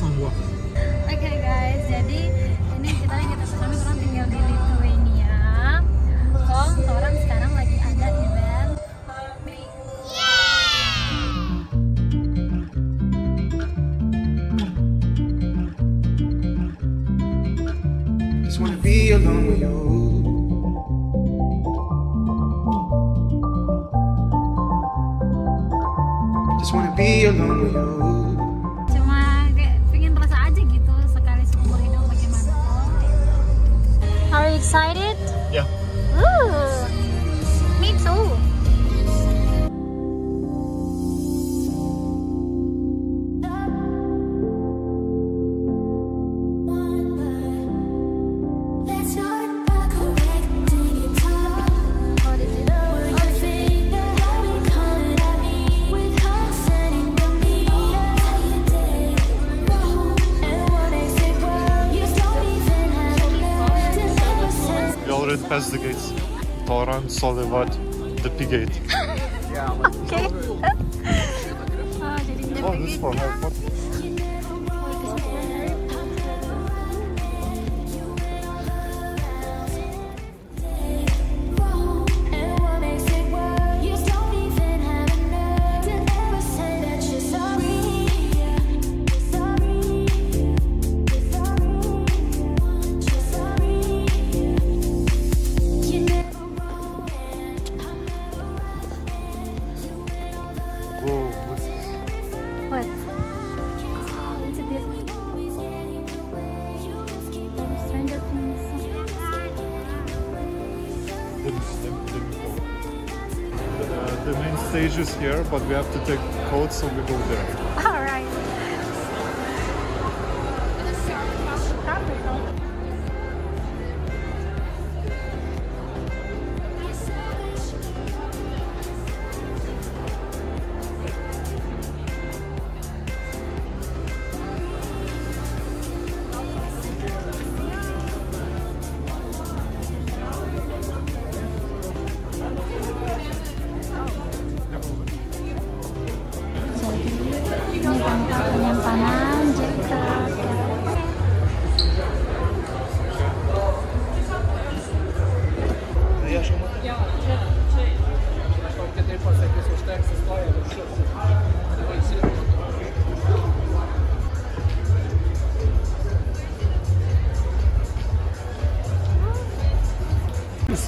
Oke okay guys, jadi ini kita yang kita pesan kurang tinggal di excited? Yeah. Ooh, só o bought da Pigate. Here, but we have to take codes, so we go there.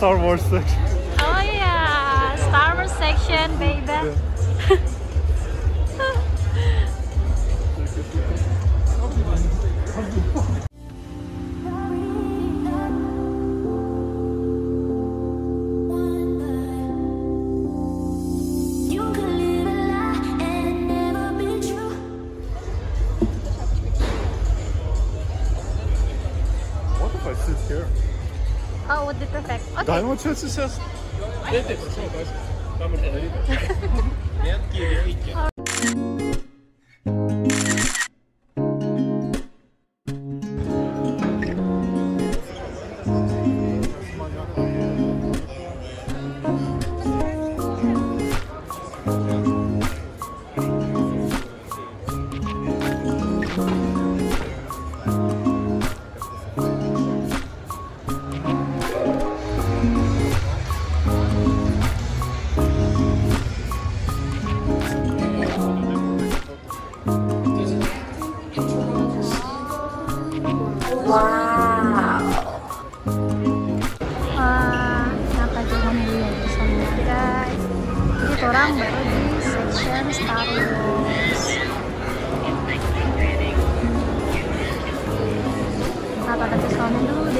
Star Wars section. Oh yeah, Star Wars section, baby. What perfect. Okay. Galima čia atsisės?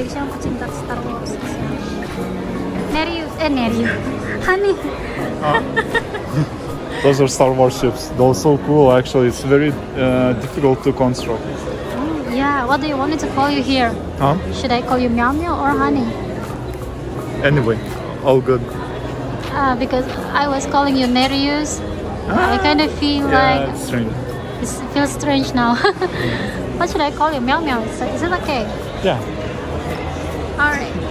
Dulu dari siapa Star Wars? Nerius, eh Nerius, Honey. Those are Star Wars ships. Those are so cool actually. It's very uh, difficult to construct. Yeah, what do you want me to call you here? Huh? Should I call you Meow Meow or Honey? Anyway, all good. Uh, because I was calling you Nerius. I kind of feel Yeah, like it's strange. it feels strange now. what should I call you? Meow Meow. Is, is it okay? Yeah. Alright. kind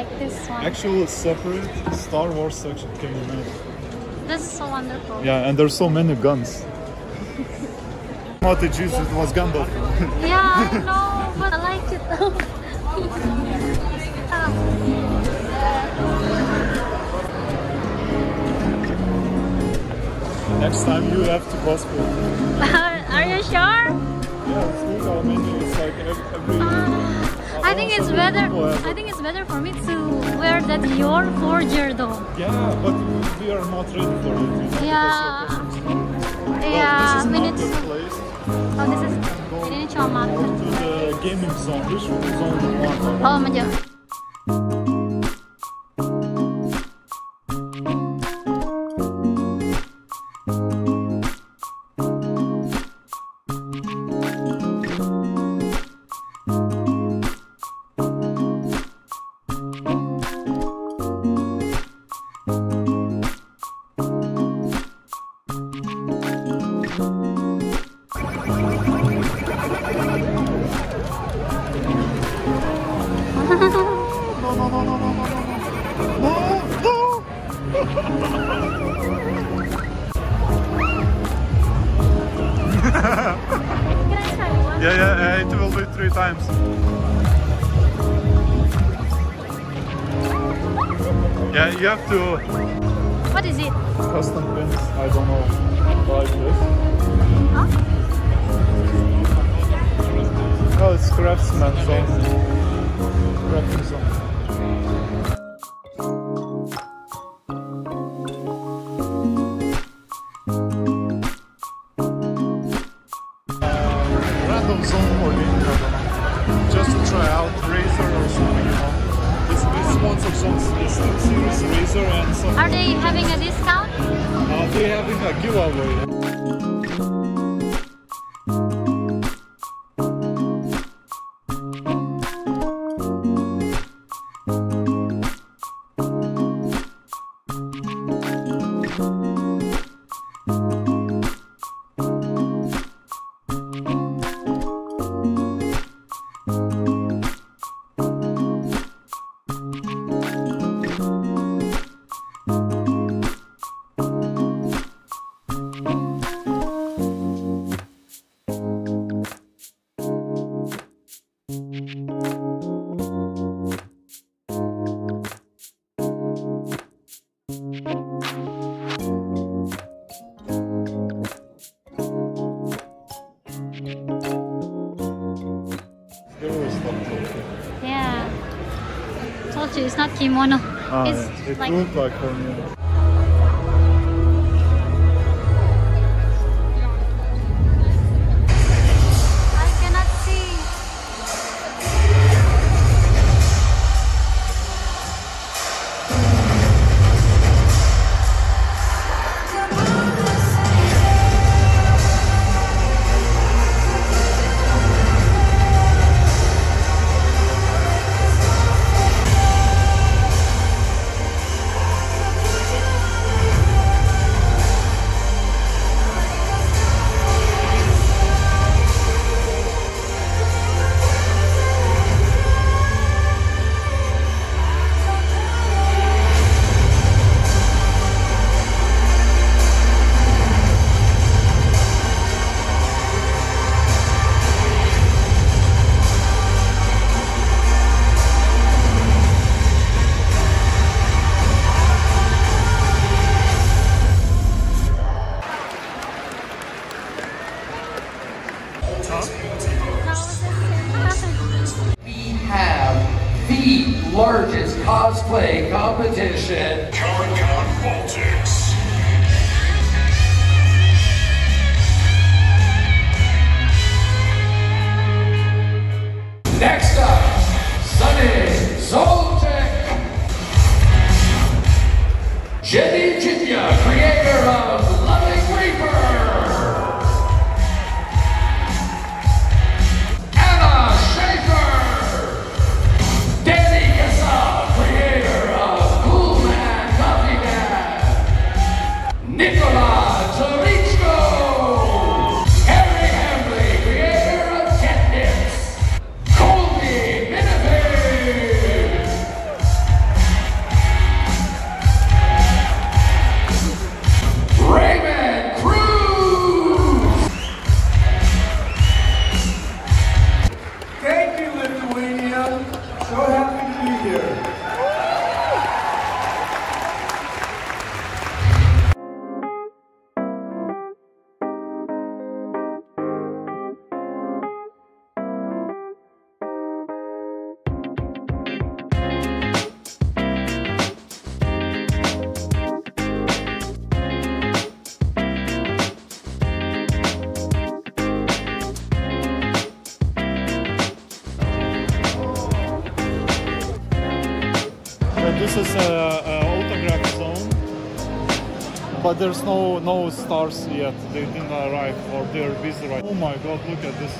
like this one. Actual separate Star Wars section can be made. This is so wonderful. Yeah, and there's so many guns. Not the juice, it was Gandalf. Yeah, I know, but I like it though. Next time you have to cosplay. Are you sure? Yeah, it's legal. I mean, it's like every. every I think it's better. I think it's better for me to wear that Yor Forger though. Yeah, but we are not ready for it. you know, Yeah. because your costume's not- Yeah, this need is not to. the place. Oh, this is. Cuma Go to the gaming zone. Which zone do you want? Oh, menjauh. To What is it? custom pins. I don't know. Like this. Huh? Oh, it's craftsman zone. Kimono. Ah, it's yeah. It like like Jenny Jinya, creator of but there's no no stars yet. They didn't arrive or they're busy right. Oh my God! Look at this.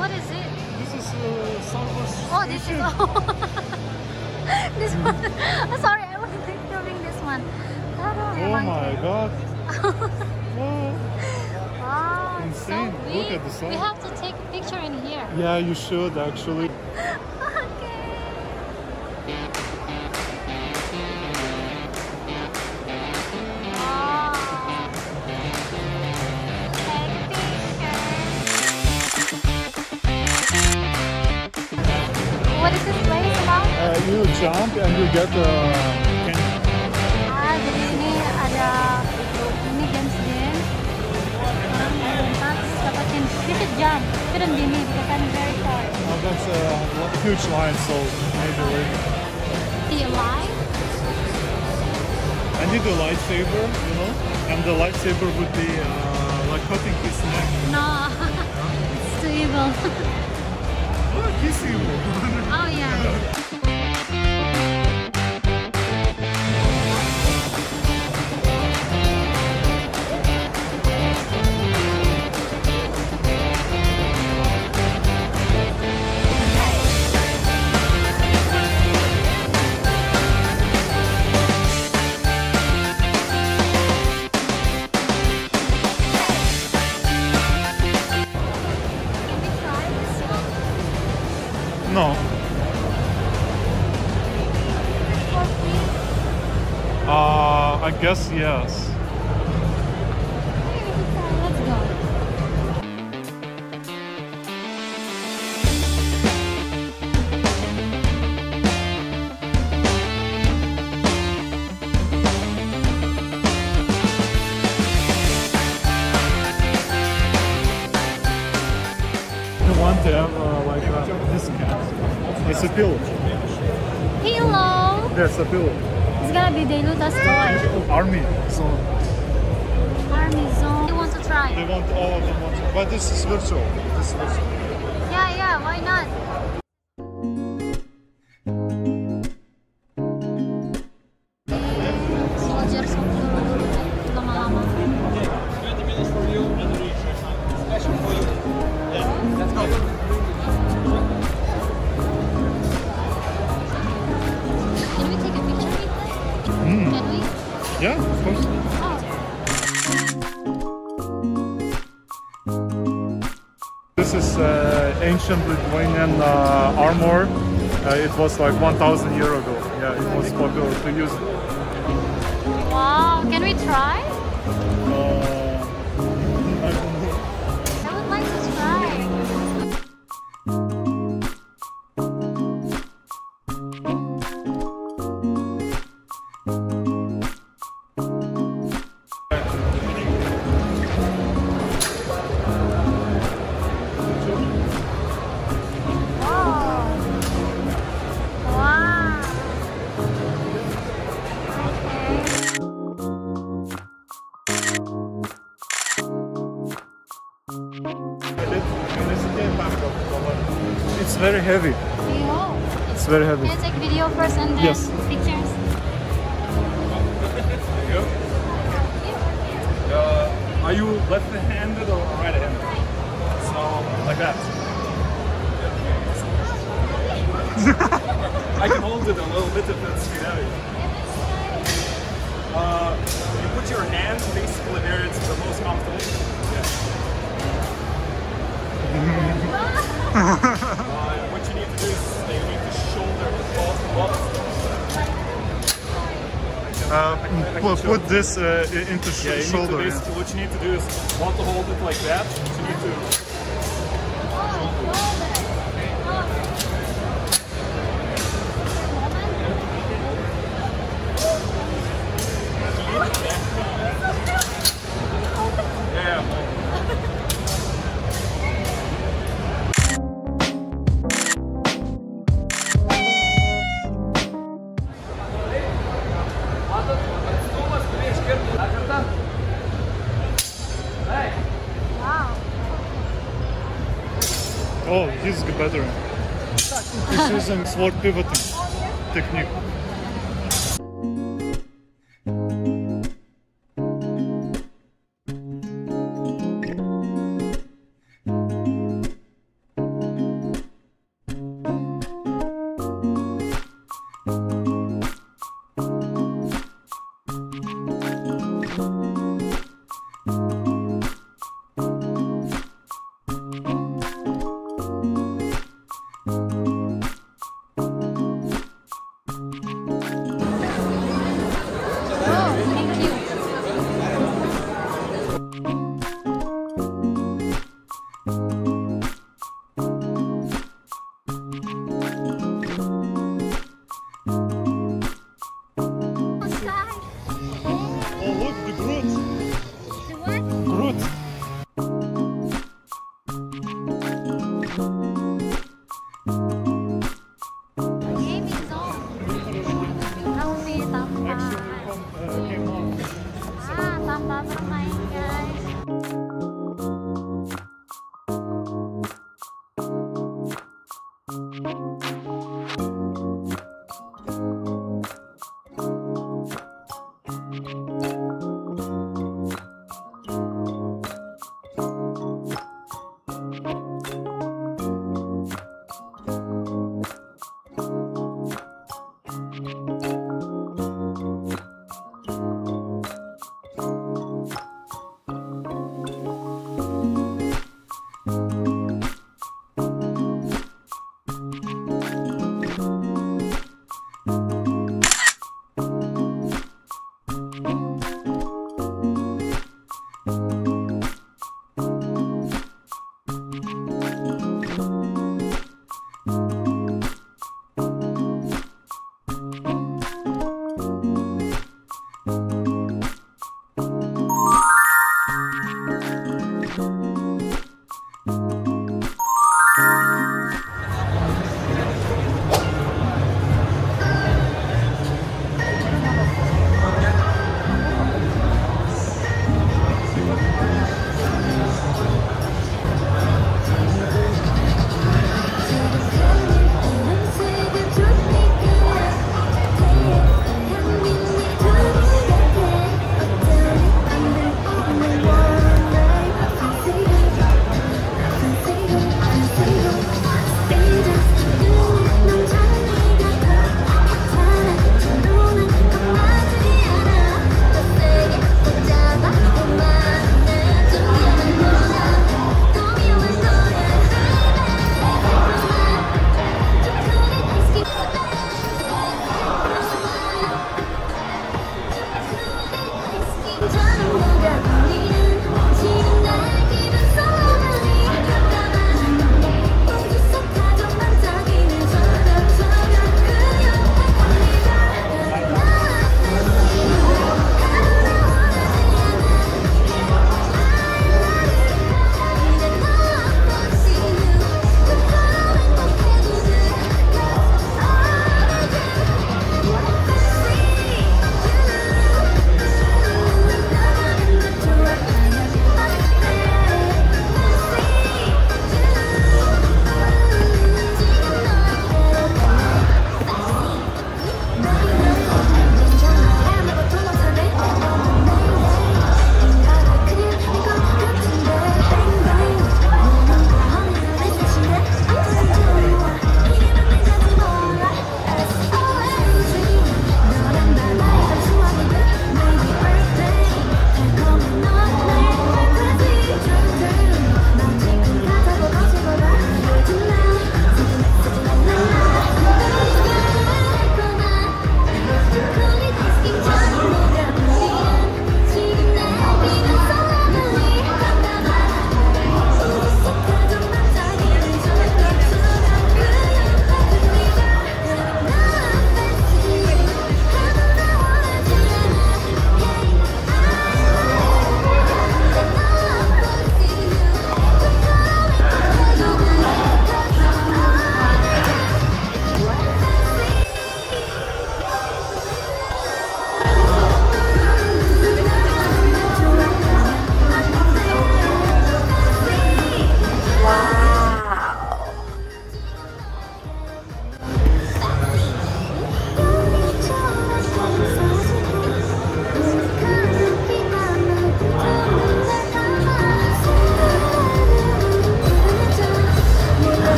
What is it? This is uh, Star Wars. Oh, this is this one. Oh, sorry, I was filming this one. Oh, Oh my God! Wow. Wow, it's so Insane. big. Look at the size. We have to take a picture in here. Yeah, you should actually. Jump and you get uh, can- Ah, jadi ini ada ini games game. Orang mau lompat dapatin. You should jump. Shouldn't be me because I'm very oh, that's a huge line, so maybe later. See a line? I need a lightsaber, you know, and the lightsaber would be uh, like cutting his neck. No. it's too evil. Oh, kiss you. oh yeah. I guess yes. Okay, we can try. Let's go. You want to have uh, like a discount. It's a pillow. Hello. Yes, a pillow. It's gonna be Deluda's toy. Army. So Army zone. You want to try. they want all of them. Want but this is virtual. This is virtual. Yeah, yeah. Why not? Uh, ancient Lithuanian uh, armor. Uh, it was like 1,000 year ago. Yeah, it was popular to use. Wow. Can we try? Heavy. Yo. It's very heavy. Can I take video first and then Yes. pictures? Uh, are you left-handed or right-handed? So, like that. I can hold it a little bit if it's too heavy. Uh, you put your hand basically where it's the most comfortable. Yeah. Uh, pu- put this uh, into Yeah, shoulder. to yeah. what you need to do is want to hold it like that. You need to Better. He's using sword pivoting technique.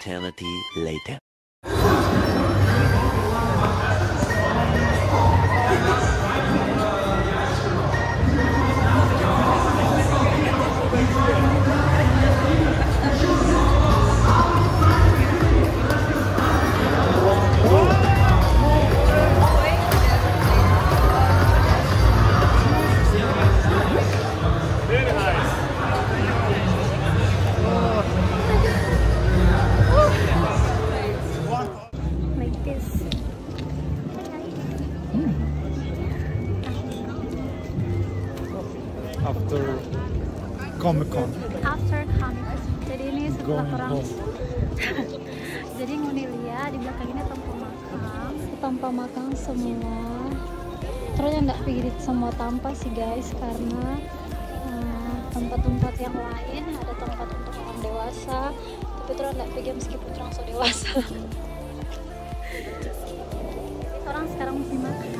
Eternity later. Semua. Terus yang nggak di semua tanpa sih guys Karena eh, tempat-tempat yang lain ada tempat untuk orang dewasa Tapi terus nggak pergi meskipun so dewasa orang sekarang mesti makan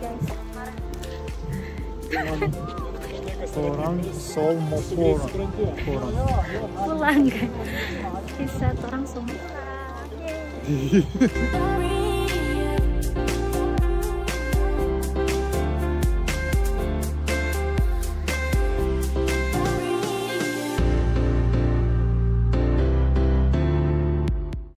guys Orang restoran Solmokoran. Koran. Pulang guys. é orang Solmokoran.